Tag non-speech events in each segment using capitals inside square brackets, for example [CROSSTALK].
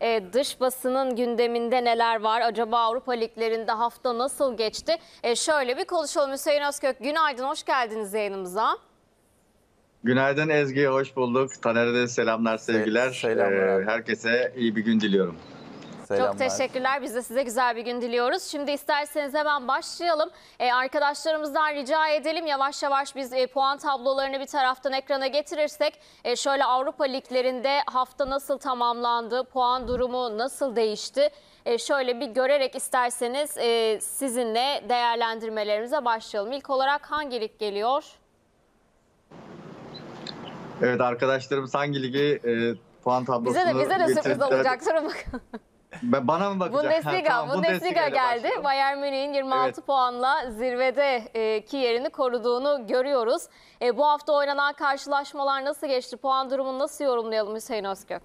e, dış basının gündeminde neler var? Acaba Avrupa liglerinde hafta nasıl geçti? E, şöyle bir konuşalım Hüseyin Özkök. Günaydın, hoş geldiniz yayınımıza. Günaydın Ezgi, hoş bulduk. Taner'e de selamlar, sevgiler. selamlar Ee, herkese iyi bir gün diliyorum. Çok teşekkürler. Biz de size güzel bir gün diliyoruz. Şimdi isterseniz hemen başlayalım. Ee, arkadaşlarımızdan rica edelim. Yavaş yavaş biz e, puan tablolarını bir taraftan ekrana getirirsek e, şöyle Avrupa liglerinde hafta nasıl tamamlandı, puan durumu nasıl değişti? E, şöyle bir görerek isterseniz e, sizinle değerlendirmelerimize başlayalım. İlk olarak hangi lig geliyor? Evet arkadaşlarımız hangi ligi e, puan tablosunu Bize de bize de sürpriz getirdiler? olacak. Durun bakalım. Ben- Bana mı bakacak? Ha, Bundesliga, tamam, Bundesliga geldi. başlayalım. Bayern Münih'in 26 Evet. puanla zirvedeki yerini koruduğunu görüyoruz. E, bu hafta oynanan karşılaşmalar nasıl geçti? Puan durumunu nasıl yorumlayalım Hüseyin Özkök?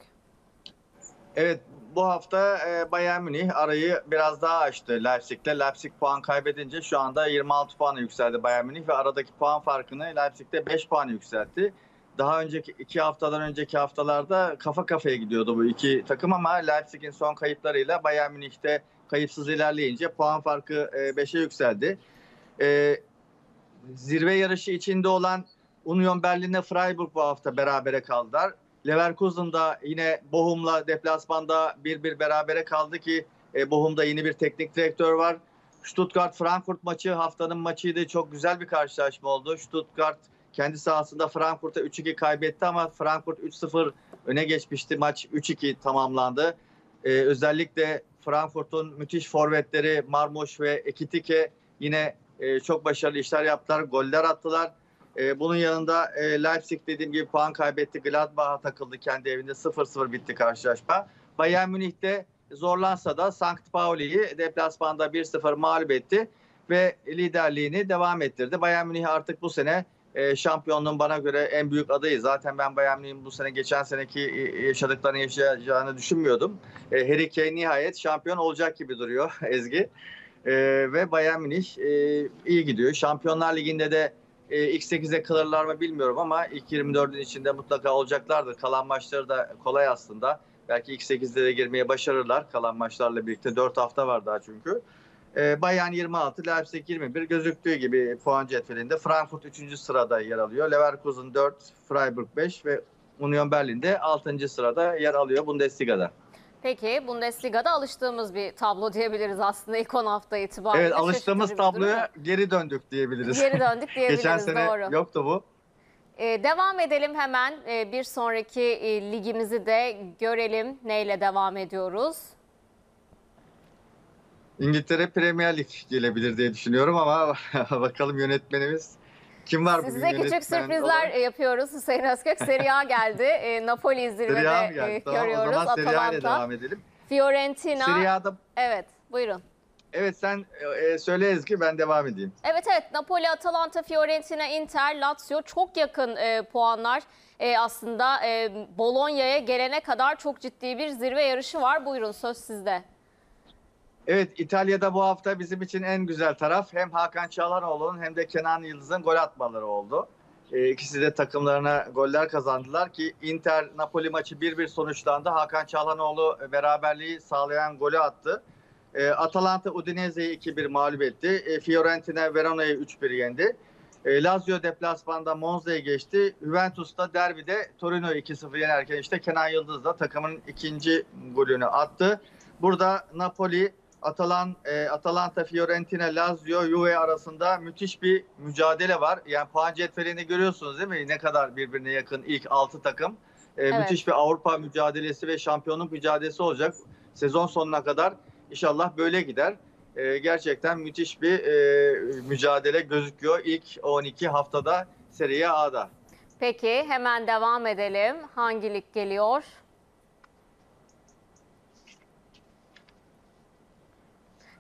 Evet bu hafta e, Bayern Münih arayı biraz daha açtı Leipzig'le. Leipzig puan kaybedince şu anda 26 puana yükseldi Bayern Münih ve aradaki puan farkını Leipzig'te 5 puan yükseltti. Daha önceki iki haftadan önceki haftalarda kafa kafaya gidiyordu bu iki takım ama Leipzig'in son kayıplarıyla Bayern Münih'te kayıpsız ilerleyince puan farkı 5'e yükseldi. E, zirve yarışı içinde olan Union Berlin'le Freiburg bu hafta berabere kaldılar. Leverkusen'da yine Bochum'la deplasmanda bir bir berabere kaldı ki e, Bochum'da yeni bir teknik direktör var. Stuttgart-Frankfurt maçı haftanın maçıydı. Çok güzel bir karşılaşma oldu. Stuttgart kendi sahasında Frankfurt'a 3-2 kaybetti ama Frankfurt 3-0 öne geçmişti. Maç 3-2 tamamlandı. E, özellikle Frankfurt'un müthiş forvetleri Marmuş ve Ekitike yine e, çok başarılı işler yaptılar. Goller attılar. E, bunun yanında e, Leipzig dediğim gibi puan kaybetti. Gladbach'a takıldı kendi evinde 0-0 bitti karşılaşma. Bayern Münih'te zorlansa da Sankt Pauli'yi deplasmanda 1-0 mağlup etti ve liderliğini devam ettirdi. Bayern Münih artık bu sene e, şampiyonluğun bana göre en büyük adayı. Zaten ben Bayern Münich'in bu sene geçen seneki e, yaşadıklarını yaşayacağını düşünmüyordum. E, Harry Kane nihayet şampiyon olacak gibi duruyor [LAUGHS] Ezgi. E, ve Bayern Münih e, iyi gidiyor. Şampiyonlar Ligi'nde de e, ilk 8'e kalırlar mı bilmiyorum ama ilk 24'ün içinde mutlaka olacaklardır. Kalan maçları da kolay aslında. Belki ilk 8'de de girmeye başarırlar kalan maçlarla birlikte. 4 hafta var daha çünkü. E, Bayern 26, Leipzig 21 gözüktüğü gibi puan cetvelinde. Frankfurt 3. sırada yer alıyor. Leverkusen 4, Freiburg 5 ve Union Berlin'de 6. sırada yer alıyor Bundesliga'da. Peki Bundesliga'da alıştığımız bir tablo diyebiliriz aslında ilk 10 hafta itibariyle. Evet alıştığımız tabloya geri döndük diyebiliriz. Geri döndük [LAUGHS] diyebiliriz Geçen sene doğru. yoktu bu. Ee, devam edelim hemen Ee, bir sonraki e, ligimizi de görelim neyle devam ediyoruz. İngiltere Premier Lig gelebilir diye düşünüyorum ama [LAUGHS] bakalım yönetmenimiz kim var bugün Size küçük yönetmen sürprizler olarak? yapıyoruz. Hüseyin Özkök Serie A geldi. Ee, [LAUGHS] Napoli zirvede e? Tamam, o görüyoruz. zaman Serie A ile devam edelim. Fiorentina. Serie A'da Evet buyurun. evet sen e, söyle Ezgi ben devam edeyim. Evet evet Napoli, Atalanta, Fiorentina, Inter, Lazio çok yakın e, puanlar. E, aslında e, Bologna'ya gelene kadar çok ciddi bir zirve yarışı var. Buyurun söz sizde. Evet İtalya'da bu hafta bizim için en güzel taraf hem Hakan Çalhanoğlu'nun hem de Kenan Yıldız'ın gol atmaları oldu. E, de takımlarına goller kazandılar ki Inter Napoli maçı 1-1 sonuçlandı. Hakan Çalhanoğlu beraberliği sağlayan golü attı. E, Atalanta Udinese'yi 2-1 mağlup etti. E, Fiorentina Verona'yı 3-1 yendi. Lazio deplasmanda Monza'yı geçti. Juventus'ta derbide Torino'yu 2-0 yenerken işte Kenan Yıldız da takımın ikinci golünü attı. Burada Napoli, Atalan, e, Atalanta, Fiorentina, Lazio, Juve arasında müthiş bir mücadele var. Yani puan cetvelini görüyorsunuz değil mi? Ne kadar birbirine yakın ilk 6 takım. E, Evet. Müthiş bir Avrupa mücadelesi ve şampiyonluk mücadelesi olacak. Sezon sonuna kadar inşallah böyle gider. E, gerçekten müthiş bir e, mücadele gözüküyor ilk 12 haftada Serie A'da. Peki hemen devam edelim. Hangi lig geliyor?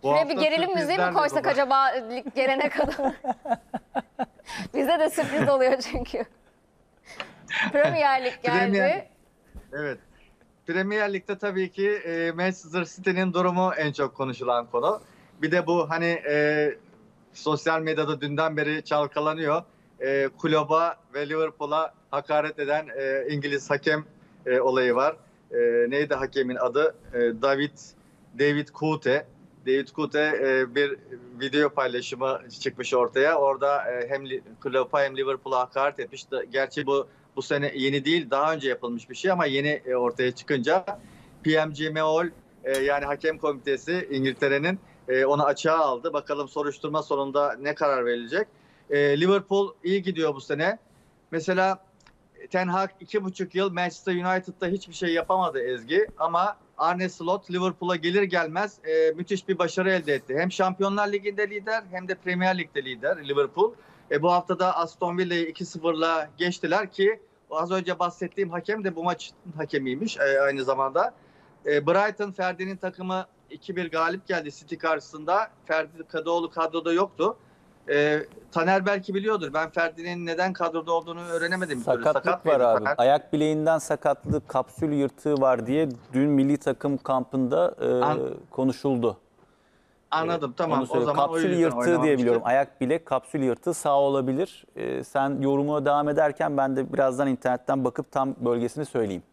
Bu Şuraya bir gerilim müziği mi koysak acaba lig gelene kadar? [LAUGHS] Bize de sürpriz oluyor çünkü. Premier Lig geldi. Premier- Evet. Premier Lig'de tabii ki e, Manchester City'nin durumu en çok konuşulan konu. Bir de bu hani e, sosyal medyada dünden beri çalkalanıyor. E, Klopp'a ve Liverpool'a hakaret eden e, İngiliz hakem e, olayı var. e, neydi hakemin adı? E, David David Kute. David Kute e, bir video paylaşımı çıkmış ortaya. Orada e, hem Klopp'a hem Liverpool'a hakaret etmiş. Gerçi bu bu sene yeni değil, daha önce yapılmış bir şey ama yeni e, ortaya çıkınca PMGMOL e, yani hakem komitesi İngiltere'nin e, onu açığa aldı. Bakalım soruşturma sonunda ne karar verilecek. E, Liverpool iyi gidiyor bu sene. Mesela Ten Hag iki buçuk yıl Manchester United'da hiçbir şey yapamadı Ezgi ama Arne Slot Liverpool'a gelir gelmez e, müthiş bir başarı elde etti. Hem Şampiyonlar Ligi'nde lider hem de Premier Lig'de lider Liverpool. E, bu hafta da Aston Villa'yı 2-0'la geçtiler ki az önce bahsettiğim hakem de bu maçın hakemiymiş e, aynı zamanda. E, Brighton Ferdi'nin takımı 2-1 galip geldi City karşısında. Ferdi Kadıoğlu kadroda yoktu. E, Taner belki biliyordur. Ben Ferdi'nin neden kadroda olduğunu öğrenemedim. Sakatlık Sakat var abi. Taner? Ayak bileğinden sakatlık, kapsül yırtığı var diye dün milli takım kampında e, An- konuşuldu. Anladım tamam. O zaman o kapsül yüzden yırtığı diye biliyorum. Ayak bilek, kapsül yırtığı sağ olabilir. E, sen yorumuna devam ederken ben de birazdan internetten bakıp tam bölgesini söyleyeyim.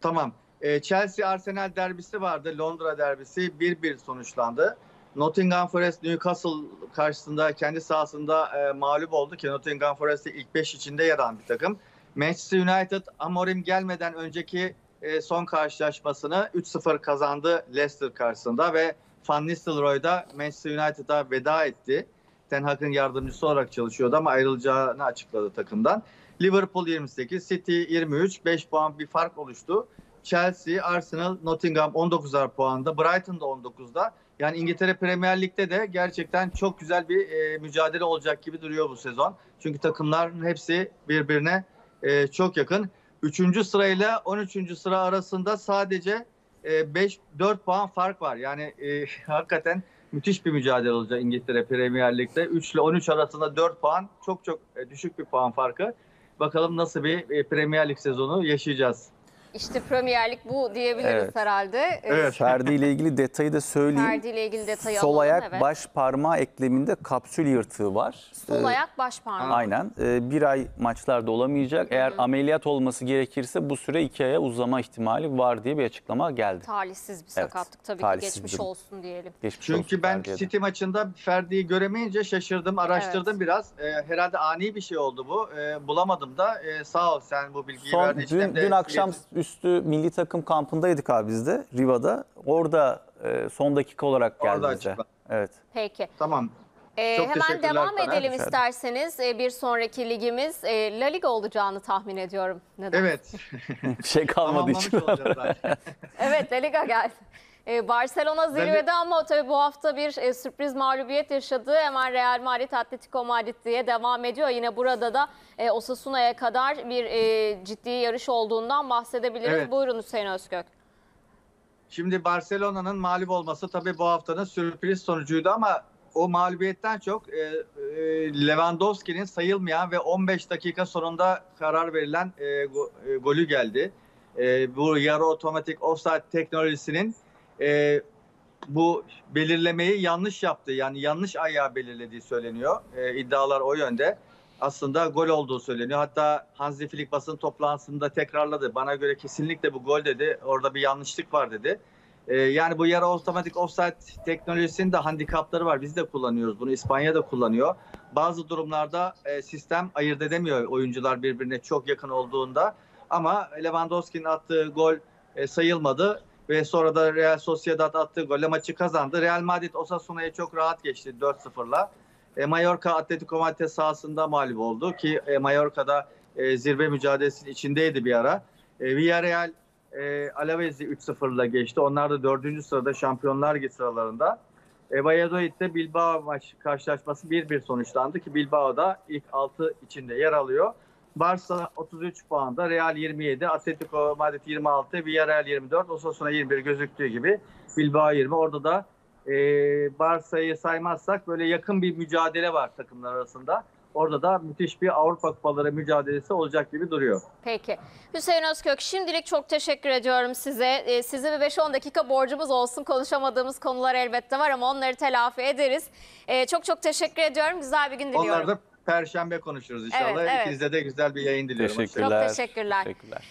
Tamam. Ee, Chelsea Arsenal derbisi vardı. Londra derbisi 1-1 sonuçlandı. Nottingham Forest Newcastle karşısında kendi sahasında e, mağlup oldu ki Nottingham Forest'te ilk 5 içinde yer alan bir takım. Manchester United Amorim gelmeden önceki e, son karşılaşmasını 3-0 kazandı Leicester karşısında ve Van Nistelrooy da Manchester United'a veda etti. Ten Hag'ın yardımcısı olarak çalışıyordu ama ayrılacağını açıkladı takımdan. Liverpool 28, City 23, 5 puan bir fark oluştu. Chelsea, Arsenal, Nottingham 19'ar puanda, Brighton da 19'da. Yani İngiltere Premier Lig'de de gerçekten çok güzel bir e, mücadele olacak gibi duruyor bu sezon. Çünkü takımların hepsi birbirine e, çok yakın. 3. sırayla 13. sıra arasında sadece e, 5 4 puan fark var. Yani e, [LAUGHS] hakikaten müthiş bir mücadele olacak İngiltere Premier Lig'de. 3 ile 13 arasında 4 puan çok çok e, düşük bir puan farkı. Bakalım nasıl bir e, Premier Lig sezonu yaşayacağız. İşte Premier Lig bu diyebiliriz Evet. herhalde. Ee, Evet. Ferdi ile ilgili detayı da söyleyeyim. Ferdi ile ilgili detayı Sol alalım. ayak evet. baş parmağı ekleminde kapsül yırtığı var. Sol Ee, ayak baş parmağı. Aynen. Ee, bir ay maçlarda olamayacak. Eğer ameliyat olması gerekirse bu süre iki aya uzama ihtimali var diye bir açıklama geldi. Talihsiz bir Evet, sakatlık tabii talihsiz ki bir geçmiş durum. olsun diyelim. Geçmiş Çünkü olsun ben Ferdi'ye de. City maçında Ferdi'yi göremeyince şaşırdım, araştırdım Evet. biraz. E, herhalde ani bir şey oldu bu. E, bulamadım da. E, sağ ol sen bu bilgiyi Son, verdiğin için. dün, Hem de- dün akşam üstü milli takım kampındaydık abi biz de Riva'da. Orada e, son dakika olarak geldi Orada bize. açıklandı. Evet. Peki. Tamam. Ee, Çok hemen teşekkürler devam Taner. edelim isterseniz. Ee, bir sonraki ligimiz e, La Liga olacağını tahmin ediyorum. Neden? Evet. [LAUGHS] Bir şey kalmadı Tamamlamış için. olacağız. Evet La Liga geldi. Ee, Barcelona zirvede ama tabii bu hafta bir e, sürpriz mağlubiyet yaşadı. Hemen Real Madrid, Atletico Madrid diye devam ediyor. Yine burada da e, Osasuna'ya kadar bir e, ciddi yarış olduğundan bahsedebiliriz. Evet. Buyurun Hüseyin Özgök. Şimdi Barcelona'nın mağlup olması tabii bu haftanın sürpriz sonucuydu ama o mağlubiyetten çok e, e, Lewandowski'nin sayılmayan ve 15 dakika sonunda karar verilen e, go- e, golü geldi. E, bu yarı otomatik offside teknolojisinin e, bu belirlemeyi yanlış yaptı. Yani yanlış ayağı belirlediği söyleniyor. E, iddialar o yönde. Aslında gol olduğu söyleniyor. Hatta Hansi Flick basın toplantısında tekrarladı. Bana göre kesinlikle bu gol dedi. Orada bir yanlışlık var dedi. Ee, yani bu yarı otomatik offside teknolojisinin de handikapları var. Biz de kullanıyoruz bunu. İspanya da kullanıyor. Bazı durumlarda e, sistem ayırt edemiyor oyuncular birbirine çok yakın olduğunda. Ama Lewandowski'nin attığı gol e, sayılmadı ve sonra da Real Sociedad attığı golle maçı kazandı. Real Madrid Osasuna'ya çok rahat geçti 4-0'la. E, Mallorca Atletico Madrid sahasında mağlup oldu ki e, Mallorca'da e, zirve mücadelesinin içindeydi bir ara. E, Villarreal e, Alaves'i 3-0'la geçti. Onlar da 4. sırada Şampiyonlar Ligi sıralarında. E, Valladolid'de Bilbao maç karşılaşması 1-1 sonuçlandı ki Bilbao da ilk 6 içinde yer alıyor. Barça 33 puanda, Real 27, Atletico Madrid 26, Villarreal 24, Osasuna 21 gözüktüğü gibi Bilbao 20. Orada da e, Barça'yı saymazsak böyle yakın bir mücadele var takımlar arasında. Orada da müthiş bir Avrupa Kupaları mücadelesi olacak gibi duruyor. Peki. Hüseyin Özkök şimdilik çok teşekkür ediyorum size. Ee, size bir 5-10 dakika borcumuz olsun. Konuşamadığımız konular elbette var ama onları telafi ederiz. Ee, çok çok teşekkür ediyorum. Güzel bir gün diliyorum. Onları da Perşembe konuşuruz inşallah. Evet, evet. İkinize de güzel bir yayın diliyorum. Teşekkürler. teşekkürler. Teşekkürler.